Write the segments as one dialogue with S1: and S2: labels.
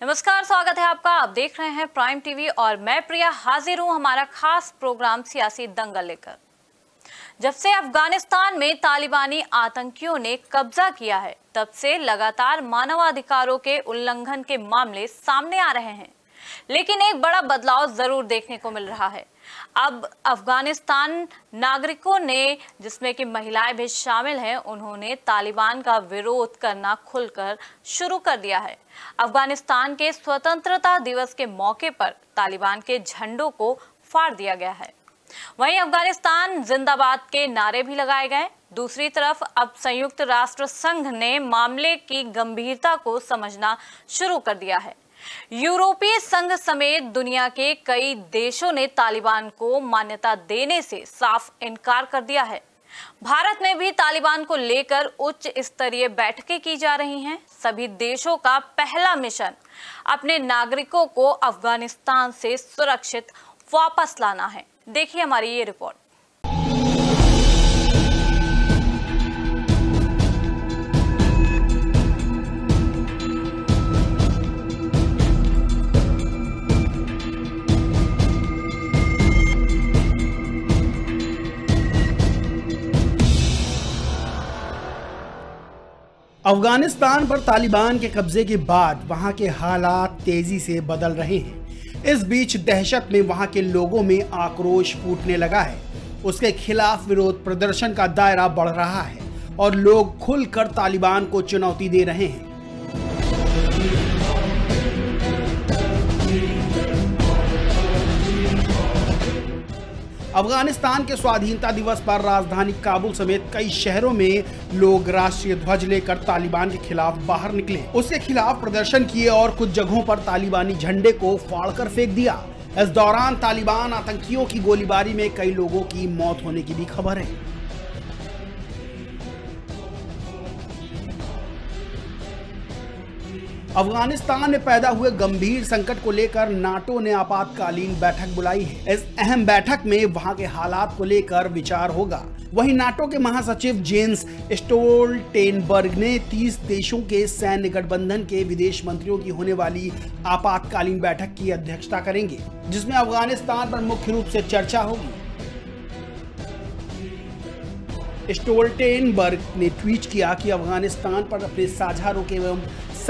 S1: नमस्कार, स्वागत है आपका। आप देख रहे हैं प्राइम टीवी और मैं प्रिया हाजिर हूँ हमारा खास प्रोग्राम सियासी दंगल लेकर। जब से अफ़गानिस्तान में तालिबानी आतंकियों ने कब्जा किया है, तब से लगातार मानवाधिकारों के उल्लंघन के मामले सामने आ रहे हैं। लेकिन एक बड़ा बदलाव ज़रूर देखने को मिल रहा है। अब अफ़गानिस्तान नागरिकों ने, जिसमें कि महिलाएँ भी शामिल हैं, उन्होंने तालिबान का विरोध करना खुलकर शुरू कर दिया है। अफ़गानिस्तान के स्वतंत्रता दिवस के मौके पर तालिबान के झंडों को फाड़ दिया गया है। वहीं अफ़गानिस्तान जिंदाबाद के नारे भी लगाए गए। दूसरी तरफ़, अब संयुक्त राष्ट्र संघ ने मामले की गंभीरता को समझना शुरू कर दिया है। यूरोपीय संघ समेत दुनिया के कई देशों ने तालिबान को मान्यता देने से साफ़ इनकार कर दिया है। भारत में भी तालिबान को लेकर उच्च स्तरीय बैठकें की जा रही हैं। सभी देशों का पहला मिशन, अपने नागरिकों को अफ़गानिस्तान से सुरक्षित वापस लाना है। देखिए हमारी ये रिपोर्ट।
S2: अफ़गानिस्तान पर तालिबान के कब्जे के बाद वहाँ के हालात तेज़ी से बदल रहे हैं। इस बीच दहशत में वहाँ के लोगों में आक्रोश फूटने लगा है। उसके खिलाफ विरोध प्रदर्शन का दायरा बढ़ रहा है और लोग खुलकर तालिबान को चुनौती दे रहे हैं। अफ़गानिस्तान के स्वाधीनता दिवस पर राजधानी काबुल समेत कई शहरों में लोग राष्ट्रीय ध्वज लेकर तालिबान के खिलाफ बाहर निकले। उसके खिलाफ प्रदर्शन किए और कुछ जगहों पर तालिबानी झंडे को फाड़कर फेंक दिया। इस दौरान तालिबान आतंकियों की गोलीबारी में कई लोगों की मौत होने की भी खबर है। अफ़गानिस्तान में पैदा हुए गंभीर संकट को लेकर नाटो ने आपातकालीन बैठक बुलाई है। इस अहम बैठक में वहाँ के हालात को लेकर विचार होगा। वहीं नाटो के महासचिव जेम्स स्टोल्टेनबर्ग ने 30 देशों के सैन्य गठबंधन के विदेश मंत्रियों की होने वाली आपातकालीन बैठक की अध्यक्षता करेंगे, जिसमें अफ़गानिस्तान पर मुख्य रूप से चर्चा होगी। स्टोल्टेनबर्ग ने ट्वीट किया कि अफ़गानिस्तान पर अपने साझा रोके एवं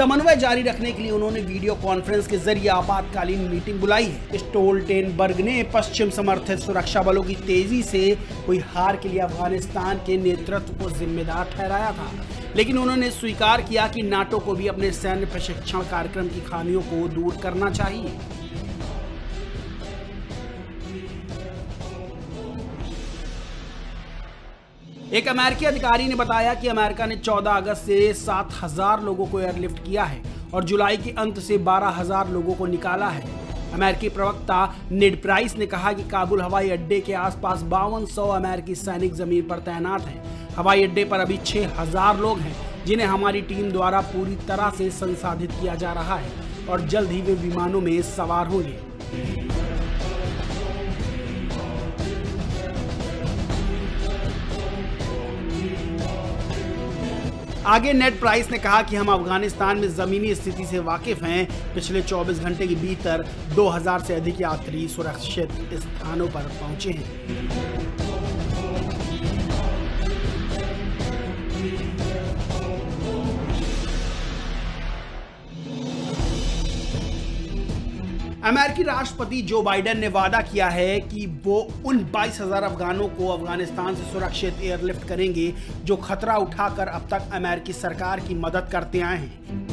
S2: समन्वय जारी रखने के लिए उन्होंने वीडियो कॉन्फ्रेंस के ज़रिए आपातकालीन मीटिंग बुलाई है। स्टोल्टेनबर्ग ने पश्चिम समर्थित सुरक्षा बलों की तेज़ी से हुई हार के लिए अफ़गानिस्तान के नेतृत्व को जिम्मेदार ठहराया था। लेकिन उन्होंने स्वीकार किया कि नाटो को भी अपने सैन्य प्रशिक्षण कार्यक्रम की खामियों को दूर करना चाहिए। एक अमेरिकी अधिकारी ने बताया कि अमेरिका ने 14 अगस्त से 7000 लोगों को एयरलिफ्ट किया है और जुलाई के अंत से 12000 लोगों को निकाला है। अमेरिकी प्रवक्ता नेड प्राइस ने कहा कि काबुल हवाई अड्डे के आसपास बावन सौ अमेरिकी सैनिक ज़मीन पर तैनात हैं। हवाई अड्डे पर अभी 6000 लोग हैं, जिन्हें हमारी टीम द्वारा पूरी तरह से संसाधित किया जा रहा है और जल्द ही वे विमानों में सवार होंगे। आगे नेट प्राइस ने कहा कि हम अफ़गानिस्तान में जमीनी स्थिति से वाकिफ हैं। पिछले 24 घंटे के भीतर 2000 से अधिक यात्री सुरक्षित स्थानों पर पहुँचे हैं। अमेरिकी राष्ट्रपति जो बाइडेन ने वादा किया है कि वो उन बाईस हज़ार अफगानों को अफ़गानिस्तान से सुरक्षित एयरलिफ्ट करेंगे जो खतरा उठाकर अब तक अमेरिकी सरकार की मदद करते आए हैं।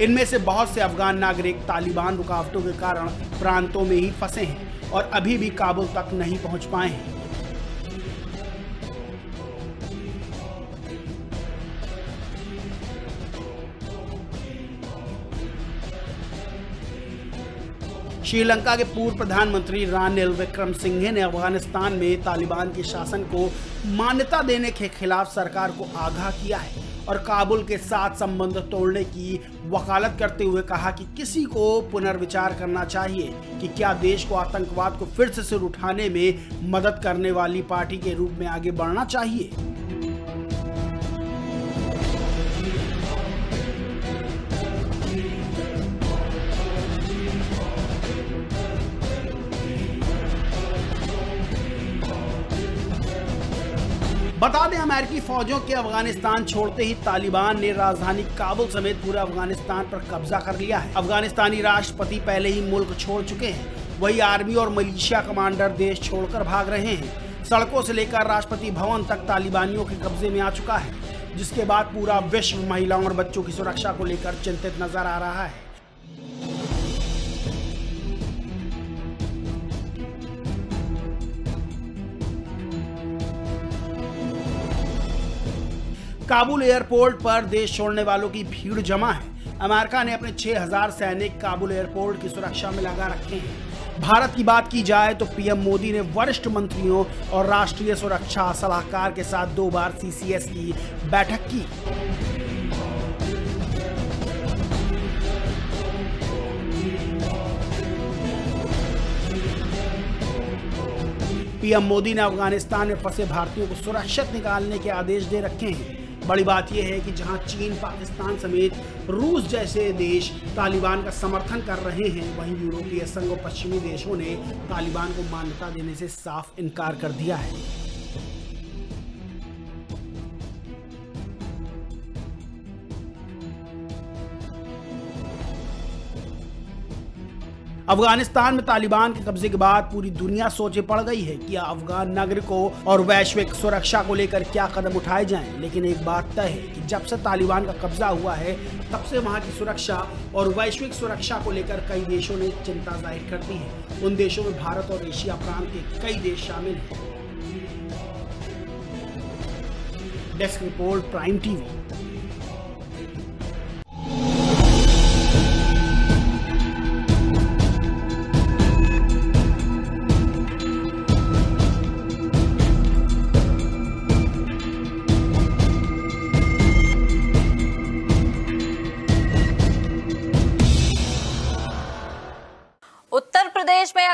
S2: इनमें से बहुत से अफगान नागरिक तालिबान रुकावटों के कारण प्रांतों में ही फंसे हैं और अभी भी काबुल तक नहीं पहुँच पाए हैं। श्रीलंका के पूर्व प्रधानमंत्री रानिल विक्रम सिंघे ने अफ़गानिस्तान में तालिबान के शासन को मान्यता देने के खिलाफ सरकार को आगाह किया है और काबुल के साथ संबंध तोड़ने की वकालत करते हुए कहा कि किसी को पुनर्विचार करना चाहिए कि क्या देश को आतंकवाद को फिर से सिर उठाने में मदद करने वाली पार्टी के रूप में आगे बढ़ना चाहिए। बता दें, अमेरिकी फौजों के अफ़गानिस्तान छोड़ते ही तालिबान ने राजधानी काबुल समेत पूरे अफ़गानिस्तान पर कब्जा कर लिया है। अफगानिस्तानी राष्ट्रपति पहले ही मुल्क छोड़ चुके हैं। वही आर्मी और मलेशिया कमांडर देश छोड़कर भाग रहे हैं। सड़कों से लेकर राष्ट्रपति भवन तक तालिबानियों के कब्जे में आ चुका है, जिसके बाद पूरा विश्व महिलाओं और बच्चों की सुरक्षा को लेकर चिंतित नज़र आ रहा है। काबुल एयरपोर्ट पर देश छोड़ने वालों की भीड़ जमा है। अमेरिका ने अपने 6000 सैनिक काबुल एयरपोर्ट की सुरक्षा में लगा रखे हैं। भारत की बात की जाए तो पीएम मोदी ने वरिष्ठ मंत्रियों और राष्ट्रीय सुरक्षा सलाहकार के साथ दो बार सीसीएस की बैठक की। पीएम मोदी ने अफ़गानिस्तान में फंसे भारतीयों को सुरक्षित निकालने के आदेश दे रखे हैं। बड़ी बात यह है कि जहाँ चीन, पाकिस्तान समेत रूस जैसे देश तालिबान का समर्थन कर रहे हैं, वहीं यूरोपीय संघ और पश्चिमी देशों ने तालिबान को मान्यता देने से साफ़ इनकार कर दिया है। अफ़गानिस्तान में तालिबान के कब्जे के बाद पूरी दुनिया सोचे पड़ गई है कि अफगान नागरिकों और वैश्विक सुरक्षा को लेकर क्या कदम उठाए जाएँ। लेकिन एक बात तय है कि जब से तालिबान का कब्जा हुआ है, तब से वहाँ की सुरक्षा और वैश्विक सुरक्षा को लेकर कई देशों ने चिंता ज़ाहिर कर दी है। उन देशों में भारत और एशिया प्रांत के कई देश शामिल हैं। Desk report, prime TV.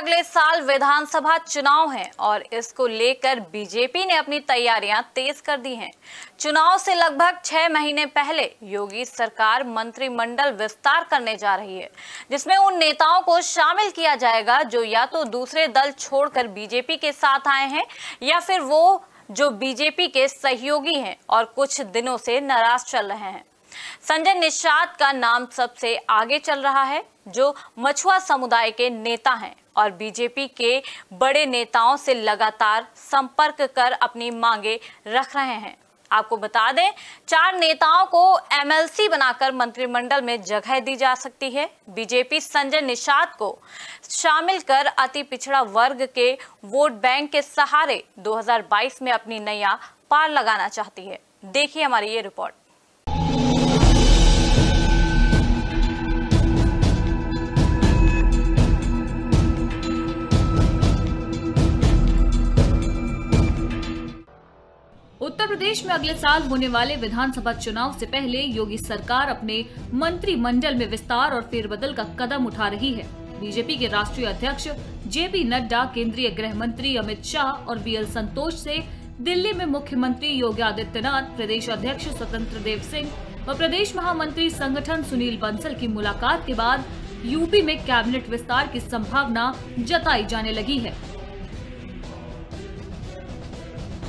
S1: अगले साल विधानसभा चुनाव हैं और इसको लेकर बीजेपी ने अपनी तैयारियाँ तेज कर दी हैं। चुनाव से लगभग छह महीने पहले योगी सरकार मंत्रिमंडल विस्तार करने जा रही है, जिसमें उन नेताओं को शामिल किया जाएगा जो या तो दूसरे दल छोड़कर बीजेपी के साथ आए हैं या फिर वो जो बीजेपी के सहयोगी हैं और कुछ दिनों से नाराज़ चल रहे हैं। संजय निषाद का नाम सबसे आगे चल रहा है, जो मछुआ समुदाय के नेता हैं। और बीजेपी के बड़े नेताओं से लगातार संपर्क कर अपनी मांगे रख रहे हैं। आपको बता दें, चार नेताओं को एमएलसी बनाकर मंत्रिमंडल में जगह दी जा सकती है। बीजेपी संजय निषाद को शामिल कर अति पिछड़ा वर्ग के वोट बैंक के सहारे 2022 में अपनी नया पार लगाना चाहती है। देखिए हमारी ये रिपोर्ट।
S3: उत्तर प्रदेश में अगले साल होने वाले विधानसभा चुनाव से पहले योगी सरकार अपने मंत्रिमंडल में विस्तार और फेरबदल का कदम उठा रही है। बीजेपी के राष्ट्रीय अध्यक्ष जेपी नड्डा, केंद्रीय गृह मंत्री अमित शाह और बीएल संतोष से दिल्ली में मुख्यमंत्री योगी आदित्यनाथ, प्रदेश अध्यक्ष स्वतंत्र देव सिंह व प्रदेश महामंत्री संगठन सुनील बंसल की मुलाकात के बाद यूपी में कैबिनेट विस्तार की संभावना जताई जाने लगी है।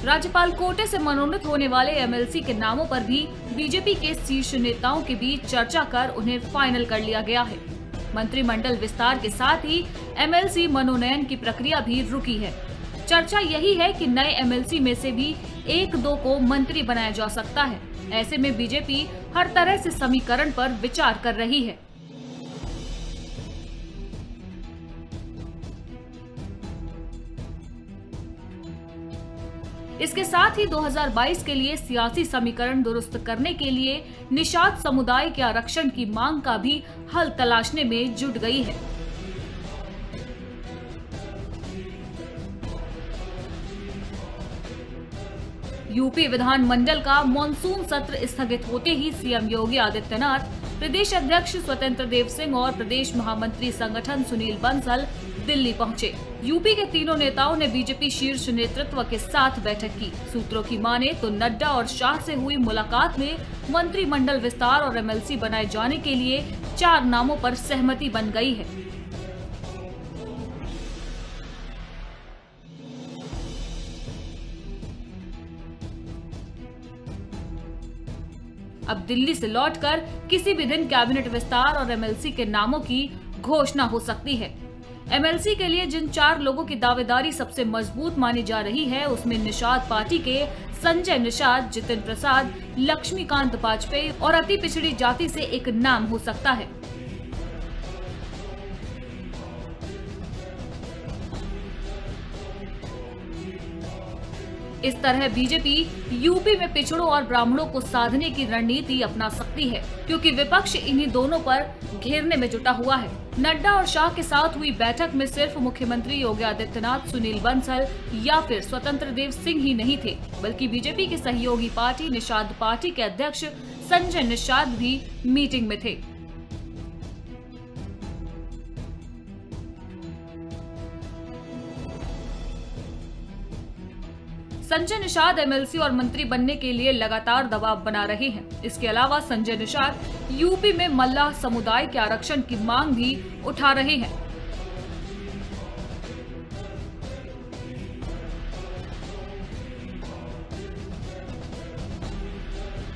S3: राज्यपाल कोटे से मनोनीत होने वाले एमएलसी के नामों पर भी बीजेपी के शीर्ष नेताओं के बीच चर्चा कर उन्हें फाइनल कर लिया गया है। मंत्रिमंडल विस्तार के साथ ही एमएलसी मनोनयन की प्रक्रिया भी रुकी है। चर्चा यही है कि नए एमएलसी में से भी एक दो को मंत्री बनाया जा सकता है। ऐसे में बीजेपी हर तरह से समीकरण पर विचार कर रही है। इसके साथ ही 2022 के लिए सियासी समीकरण दुरुस्त करने के लिए निषाद समुदाय के आरक्षण की मांग का भी हल तलाशने में जुट गई है। यूपी विधानमंडल का मानसून सत्र स्थगित होते ही सीएम योगी आदित्यनाथ, प्रदेश अध्यक्ष स्वतंत्र देव सिंह और प्रदेश महामंत्री संगठन सुनील बंसल दिल्ली पहुँचे। यूपी के तीनों नेताओं ने बीजेपी शीर्ष नेतृत्व के साथ बैठक की। सूत्रों की माने तो नड्डा और शाह से हुई मुलाकात में मंत्रिमंडल विस्तार और एमएलसी बनाए जाने के लिए चार नामों पर सहमति बन गई है। अब दिल्ली से लौटकर किसी भी दिन कैबिनेट विस्तार और एमएलसी के नामों की घोषणा हो सकती है। एमएलसी के लिए जिन चार लोगों की दावेदारी सबसे मज़बूत मानी जा रही है, उसमें निषाद पार्टी के संजय निषाद जितिन प्रसाद, लक्ष्मीकांत वाजपेयी और अति पिछड़ी जाति से एक नाम हो सकता है। इस तरह बीजेपी यूपी में पिछड़ों और ब्राह्मणों को साधने की रणनीति अपना सकती है, क्योंकि विपक्ष इन्हीं दोनों पर घेरने में जुटा हुआ है। नड्डा और शाह के साथ हुई बैठक में सिर्फ़ मुख्यमंत्री योगी आदित्यनाथ, सुनील बंसल या फिर स्वतंत्र देव सिंह ही नहीं थे, बल्कि बीजेपी के सहयोगी पार्टी निषाद पार्टी के अध्यक्ष संजय निषाद भी मीटिंग में थे। संजय निषाद एमएलसी और मंत्री बनने के लिए लगातार दबाव बना रहे हैं। इसके अलावा संजय निषाद यूपी में मल्लाह समुदाय के आरक्षण की मांग भी उठा रहे हैं।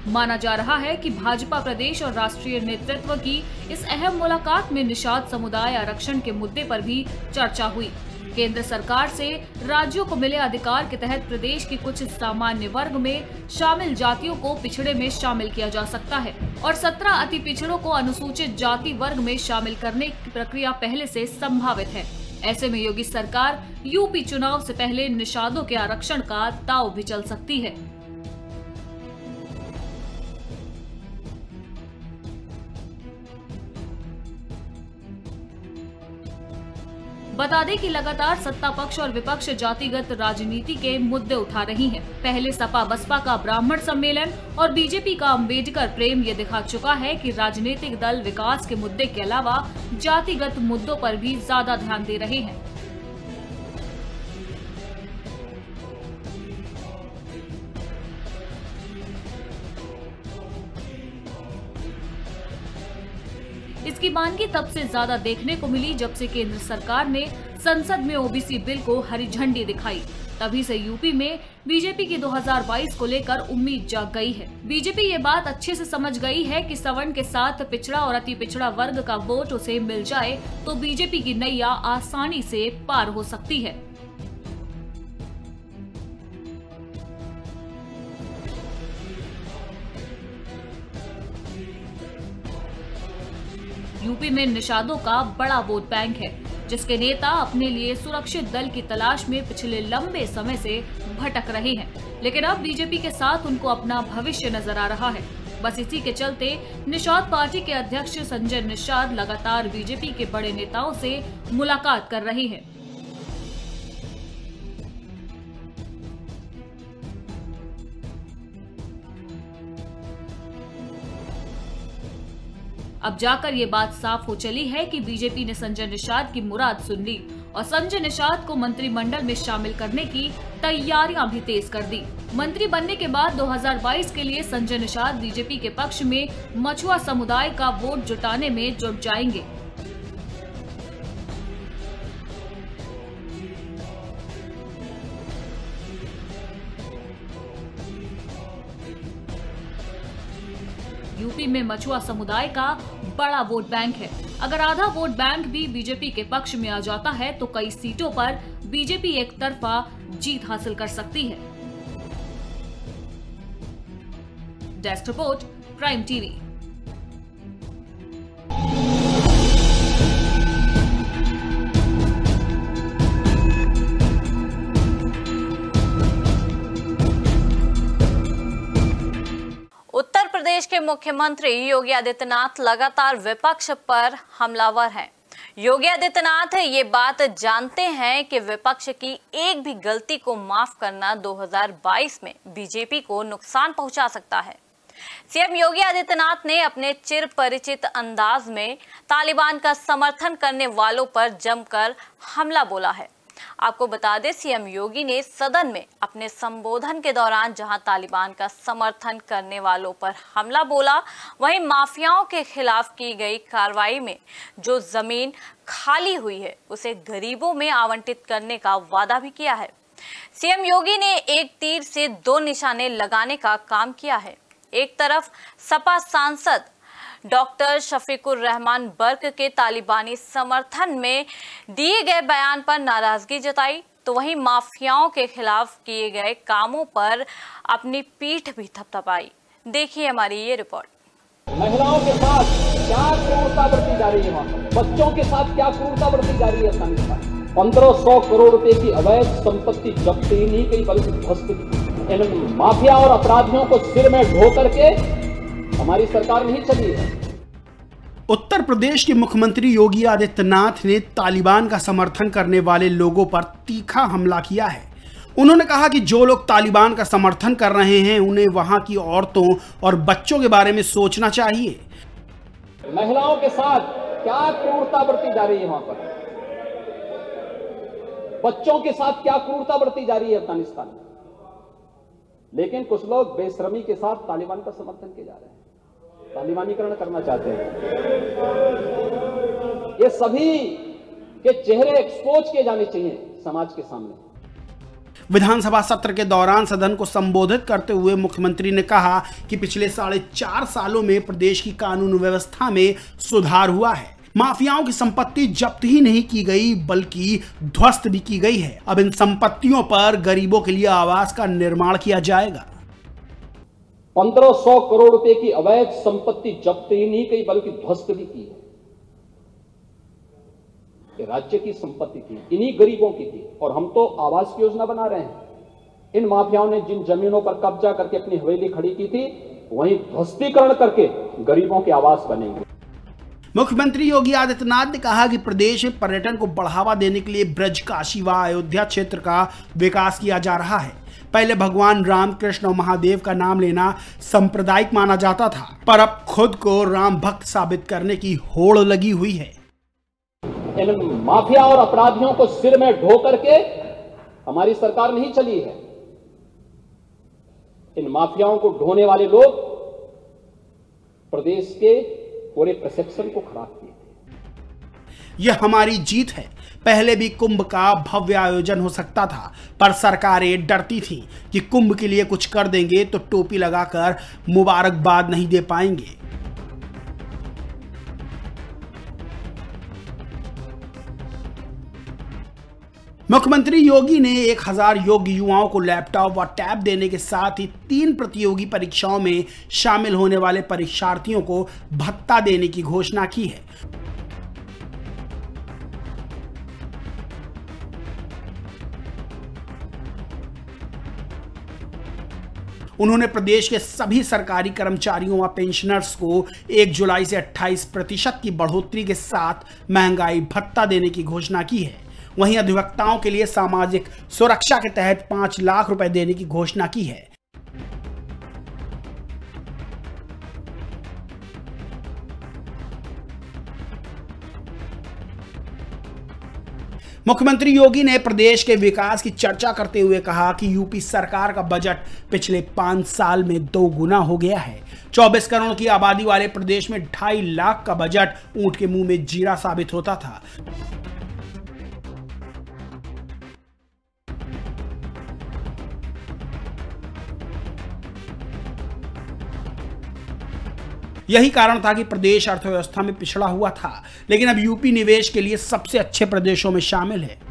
S3: माना जा रहा है कि भाजपा प्रदेश और राष्ट्रीय नेतृत्व की इस अहम मुलाकात में निषाद समुदाय आरक्षण के मुद्दे पर भी चर्चा हुई। केंद्र सरकार से राज्यों को मिले अधिकार के तहत प्रदेश की कुछ सामान्य वर्ग में शामिल जातियों को पिछड़े में शामिल किया जा सकता है और सत्रह अति पिछड़ों को अनुसूचित जाति वर्ग में शामिल करने की प्रक्रिया पहले से संभावित है। ऐसे में योगी सरकार यूपी चुनाव से पहले निषादों के आरक्षण का ताव भी चल सकती है। बता दें कि लगातार सत्ता पक्ष और विपक्ष जातिगत राजनीति के मुद्दे उठा रही हैं। पहले सपा बसपा का ब्राह्मण सम्मेलन और बीजेपी का अंबेडकर प्रेम ये दिखा चुका है कि राजनीतिक दल विकास के मुद्दे के अलावा जातिगत मुद्दों पर भी ज़्यादा ध्यान दे रहे हैं इसकी मानगी तब से ज़्यादा देखने को मिली जब से केंद्र सरकार ने संसद में ओबीसी बिल को हरी झंडी दिखाई। तभी से यूपी में बीजेपी की 2022 को लेकर उम्मीद जाग गई है। बीजेपी ये बात अच्छे से समझ गई है कि सवर्ण के साथ पिछड़ा और अति पिछड़ा वर्ग का वोट उसे मिल जाए तो बीजेपी की नैया आसानी से पार हो सकती है। यूपी में निषादों का बड़ा वोट बैंक है, जिसके नेता अपने लिए सुरक्षित दल की तलाश में पिछले लंबे समय से भटक रहे हैं। लेकिन अब बीजेपी के साथ उनको अपना भविष्य नज़र आ रहा है। बस इसी के चलते निषाद पार्टी के अध्यक्ष संजय निषाद लगातार बीजेपी के बड़े नेताओं से मुलाकात कर रहे हैं। अब जाकर ये बात साफ़ हो चली है कि बीजेपी ने संजय निषाद की मुराद सुन ली और संजय निषाद को मंत्रिमंडल में शामिल करने की तैयारियाँ भी तेज कर दी। मंत्री बनने के बाद 2022 के लिए संजय निषाद बीजेपी के पक्ष में मछुआ समुदाय का वोट जुटाने में जुट जाएँगे। यूपी में मछुआ समुदाय का बड़ा वोट बैंक है। अगर आधा वोट बैंक भी बीजेपी के पक्ष में आ जाता है तो कई सीटों पर बीजेपी एक तरफा जीत हासिल कर सकती है। Desk report prime TV.
S1: मुख्यमंत्री योगी आदित्यनाथ लगातार विपक्ष पर हमलावर हैं। योगी आदित्यनाथ, ये बात जानते हैं कि विपक्ष की एक भी गलती को माफ़ करना 2022 में बीजेपी को नुकसान पहुँचा सकता है। सीएम योगी आदित्यनाथ ने अपने चिर परिचित अंदाज में तालिबान का समर्थन करने वालों पर जमकर हमला बोला है। आपको बता दें, सीएम योगी ने सदन में अपने संबोधन के दौरान जहाँ तालिबान का समर्थन करने वालों पर हमला बोला, वहीं माफियाओं के खिलाफ की गई कार्रवाई में जो ज़मीन खाली हुई है, उसे गरीबों में आवंटित करने का वादा भी किया है। सीएम योगी ने एक तीर से दो निशाने लगाने का काम किया है। एक तरफ़ सपा सांसद डॉक्टर शफीकुर रहमान बर्क के तालिबानी समर्थन में दिए गए बयान पर नाराज़गी जताई तो वहीं माफियाओं के खिलाफ किए गए कामों पर अपनी पीठ भी थपथपाई। देखिए हमारी ये रिपोर्ट।
S4: महिलाओं के साथ क्या क्रूरता बरती जा रही है बच्चों के साथ क्या क्रूरता बरती जा रही है अफ़गानिस्तान पंद्रह सौ करोड़ रुपए की अवैध संपत्ति जब्त ही नहीं कई बल्कि ध्वस्त माफिया और अपराधियों को सिर में ढो करके हमारी सरकार नहीं चली है।
S2: उत्तर प्रदेश के मुख्यमंत्री योगी आदित्यनाथ ने तालिबान का समर्थन करने वाले लोगों पर तीखा हमला किया है। उन्होंने कहा कि जो लोग तालिबान का समर्थन कर रहे हैं उन्हें वहाँ की औरतों और बच्चों के बारे में सोचना चाहिए।
S4: महिलाओं के साथ क्या क्रूरता बरती जा रही है वहाँ पर? बच्चों के साथ क्या क्रूरता बरती जा रही है अफ़गानिस्तान में? लेकिन कुछ लोग बेशरमी के साथ तालिबान का समर्थन किए जा रहे हैं। तालिबानीकरण करना चाहते हैं। ये सभी के चेहरे एक्सपोज किए जाने चाहिए समाज के सामने।
S2: विधानसभा सत्र के दौरान सदन को संबोधित करते हुए मुख्यमंत्री ने कहा कि पिछले साढ़े चार सालों में प्रदेश की कानून व्यवस्था में सुधार हुआ है। माफियाओं की संपत्ति जब्त ही नहीं की गई, बल्कि ध्वस्त भी की गई है। अब इन संपत्तियों पर गरीबों के लिए आवास का निर्माण किया जाएगा।
S4: पंद्रह सौ करोड़ रुपए की अवैध संपत्ति जब्त ही नहीं की बल्कि ध्वस्त भी की है। राज्य की संपत्ति थी, इन्हीं गरीबों की थी। और हम तो आवास की योजना बना रहे हैं। इन माफियाओं ने जिन जमीनों पर कब्जा करके अपनी हवेली खड़ी की थी, वहीं ध्वस्तीकरण करके गरीबों के आवास बनेंगे।
S2: मुख्यमंत्री योगी आदित्यनाथ ने कहा कि प्रदेश में पर्यटन को बढ़ावा देने के लिए ब्रज काशी व अयोध्या क्षेत्र का विकास किया जा रहा है। पहले भगवान राम कृष्ण और महादेव का नाम लेना सांप्रदायिक माना जाता था, पर अब खुद को राम भक्त साबित करने की होड़ लगी हुई है।
S4: इन माफिया और अपराधियों को सिर में ढो करके हमारी सरकार नहीं चली है। इन माफियाओं को ढोने वाले लोग प्रदेश के पूरे परसेप्शन को खराब किए।
S2: यह हमारी जीत है। पहले भी कुंभ का भव्य आयोजन हो सकता था, पर सरकारें डरती थीं कि कुंभ के लिए कुछ कर देंगे तो टोपी लगाकर मुबारकबाद नहीं दे पाएँगे। मुख्यमंत्री योगी ने एक हज़ार योग्य युवाओं को लैपटॉप व टैब देने के साथ ही तीन प्रतियोगी परीक्षाओं में शामिल होने वाले परीक्षार्थियों को भत्ता देने की घोषणा की है। उन्होंने प्रदेश के सभी सरकारी कर्मचारियों व पेंशनर्स को 1 जुलाई से 28 प्रतिशत की बढ़ोतरी के साथ महँगाई भत्ता देने की घोषणा की है। वहीं अधिवक्ताओं के लिए सामाजिक सुरक्षा के तहत पाँच लाख रुपए देने की घोषणा की है। मुख्यमंत्री योगी ने प्रदेश के विकास की चर्चा करते हुए कहा कि यूपी सरकार का बजट पिछले पाँच साल में दो गुना हो गया है। 24 करोड़ की आबादी वाले प्रदेश में ढाई लाख का बजट ऊँट के मुँह में जीरा साबित होता था। यही कारण था कि प्रदेश अर्थव्यवस्था में पिछड़ा हुआ था। लेकिन अब यूपी निवेश के लिए सबसे अच्छे प्रदेशों में शामिल है।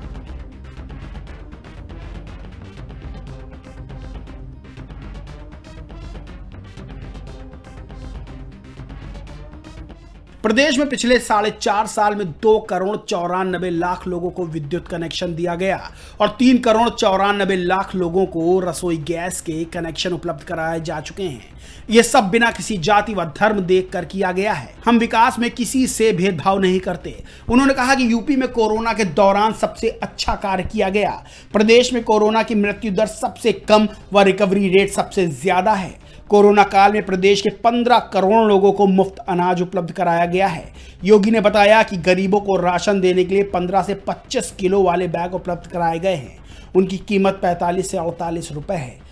S2: प्रदेश में पिछले साढ़े चार साल में दो करोड़ चौरानबे लाख लोगों को विद्युत कनेक्शन दिया गया और तीन करोड़ चौरानबे लाख लोगों को रसोई गैस के कनेक्शन उपलब्ध कराए जा चुके हैं। ये सब बिना किसी जाति व धर्म देख कर किया गया है। हम विकास में किसी से भेदभाव नहीं करते। उन्होंने कहा कि यूपी में कोरोना के दौरान सबसे अच्छा कार्य किया गया। प्रदेश में कोरोना की मृत्यु दर सबसे कम व रिकवरी रेट सबसे ज़्यादा है। कोरोना काल में प्रदेश के 15 करोड़ लोगों को मुफ़्त अनाज उपलब्ध कराया गया है। योगी ने बताया कि गरीबों को राशन देने के लिए 15 से 25 किलो वाले बैग उपलब्ध कराए गए हैं। उनकी कीमत 45 से अड़तालीस रुपए है।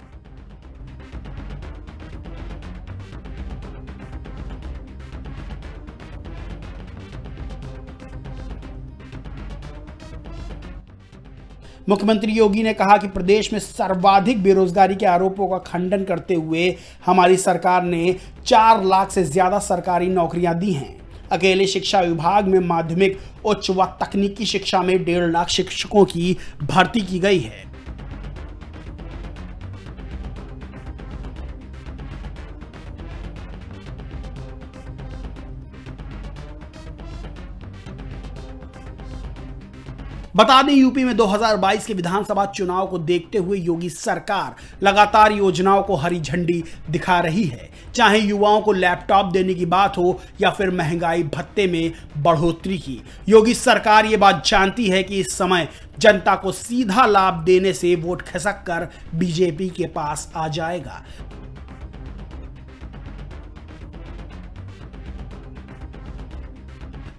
S2: मुख्यमंत्री योगी ने कहा कि प्रदेश में सर्वाधिक बेरोजगारी के आरोपों का खंडन करते हुए हमारी सरकार ने चार लाख से ज़्यादा सरकारी नौकरियाँ दी हैं। अकेले शिक्षा विभाग में माध्यमिक, उच्च व तकनीकी शिक्षा में डेढ़ लाख शिक्षकों की भर्ती की गई है। बता दें, यूपी में 2022 के विधानसभा चुनाव को देखते हुए योगी सरकार लगातार योजनाओं को हरी झंडी दिखा रही है। चाहे युवाओं को लैपटॉप देने की बात हो या फिर महँगाई भत्ते में बढ़ोतरी की। योगी सरकार ये बात जानती है कि इस समय जनता को सीधा लाभ देने से वोट खसक कर बीजेपी के पास आ जाएगा।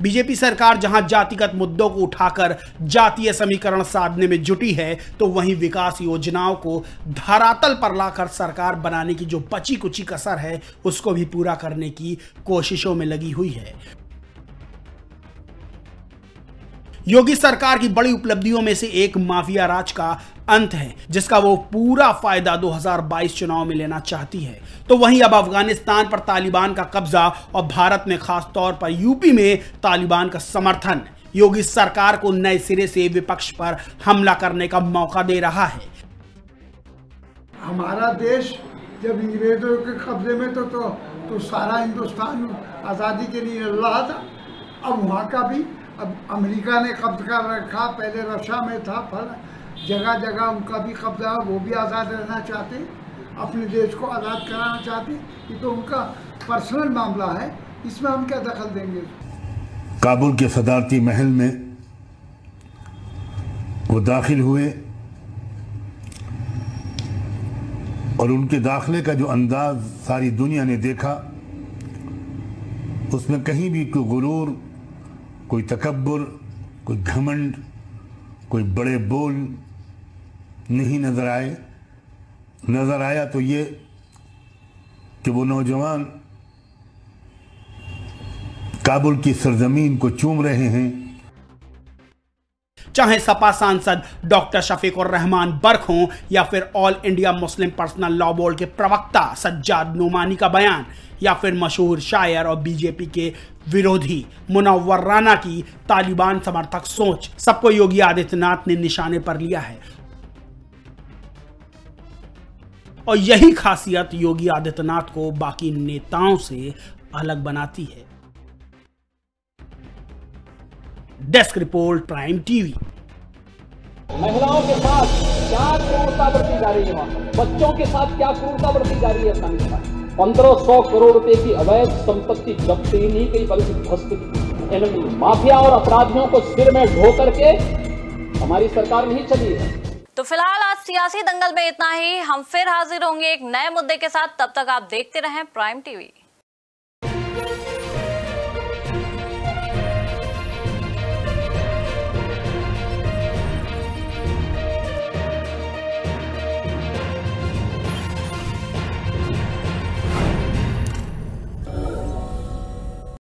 S2: बीजेपी सरकार जहाँ जातिगत मुद्दों को उठाकर जातीय समीकरण साधने में जुटी है तो वहीं विकास योजनाओं को धरातल पर लाकर सरकार बनाने की जो बची कुची कसर है, उसको भी पूरा करने की कोशिशों में लगी हुई है। योगी सरकार की बड़ी उपलब्धियों में से एक माफिया राज का अंत है जिसका वो पूरा फ़ायदा 2022 चुनाव में लेना चाहती है। तो वहीं अब अफ़गानिस्तान पर तालिबान का कब्जा और भारत में खास तौर पर यूपी में तालिबान का समर्थन। योगी सरकार को नए सिरे से विपक्ष पर हमला करने का मौका दे रहा है।
S5: हमारा देश जब अंग्रेज़ों के कब्जे में तो, तो तो सारा हिंदुस्तान आज़ादी के लिए लड़ रहा था। अब वहाँ का भी अब अमेरिका ने कब्ज कर रखा पहले रशिया में था फल जगह जगह उनका भी कब्जा वो भी आज़ाद रहना चाहते, अपने देश को आज़ाद कराना चाहते, ये तो उनका पर्सनल मामला है, इसमें हम क्या दखल देंगे?
S6: काबुल के सदारती महल में वो दाखिल हुए और उनके दाखिले का जो अंदाज सारी दुनिया ने देखा, उसमें कहीं भी कोई गुरूर, कोई तकबर कोई घमंड, कोई बड़े बोल नहीं नज़र आए। नज़र आया तो ये कि वो नौजवान काबुल की सरजमीन को चूम रहे हैं।
S2: चाहे सपा सांसद डॉक्टर शफीक और रहमान बर्क हों या फिर all India Muslim personal law board के प्रवक्ता सज्जाद नुमानी का बयान, या फिर मशहूर शायर और बीजेपी के विरोधी मुनव्वर राना की तालिबान समर्थक सोच, सबको योगी आदित्यनाथ ने निशाने पर लिया है। और यही खासियत योगी आदित्यनाथ को बाकी नेताओं से अलग बनाती है। Desk report, prime TV.
S4: महिलाओं के साथ क्या क्रूरता बरती जा रही है बच्चों के साथ क्या क्रूरता बरती जा रही है पंद्रह सौ करोड़ रुपए की अवैध संपत्ति जब्त ही नहीं कई बल्कि ध्वस्त माफिया और अपराधियों को सिर में ढो करके हमारी सरकार नहीं चली है।
S1: तो फ़िलहाल आज सियासी दंगल में इतना ही। हम फिर हाजिर होंगे एक नए मुद्दे के साथ। तब तक आप देखते रहें प्राइम टीवी।